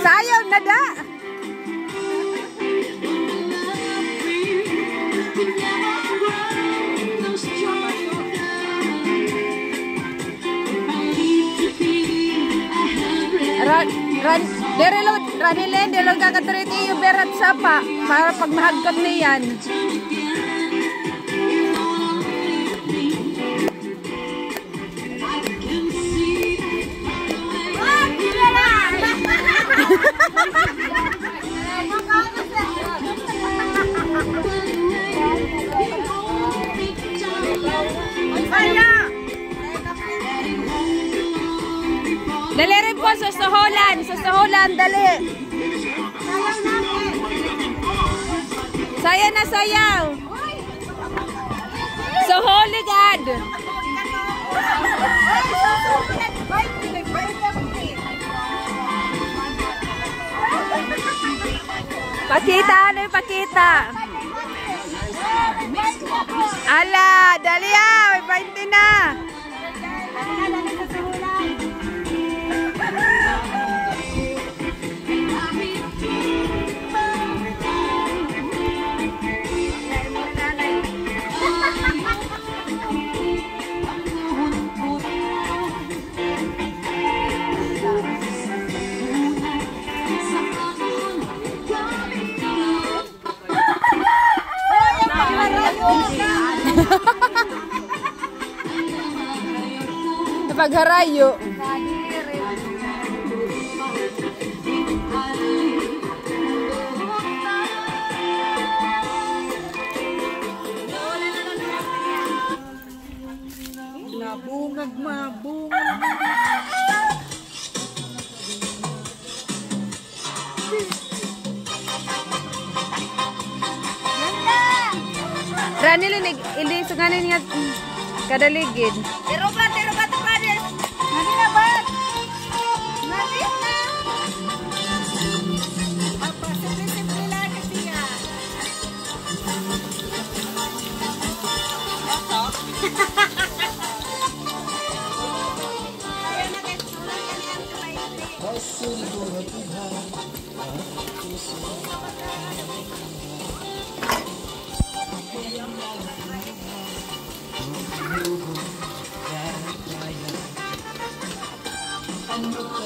Sayaw na da. Ran, ran, derelo, ranilen, derelo kakatriti yung berat sapa para pag mahagkam niyan. Dali rin po sa Soholan, sa Soholan, dali. Sayaw na sayaw. Soholigad. Pakita, ano yung pakita? Ala, dali ah, may 20 na. Pak Garayo. Nabungag mabung. Ranil ini ili sunganin niya kadaligid. Pero ba, pero ba I'm not